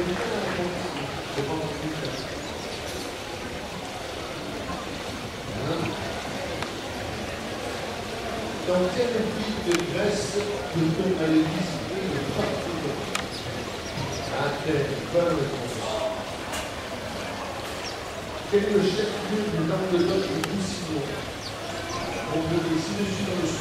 Dans quel pays de Grèce peut-on aller visiter le Parthénon Athènes, bonne réponse. Quel est le chef-lieu du Languedoc de Roussillon On peut décider sur le 62.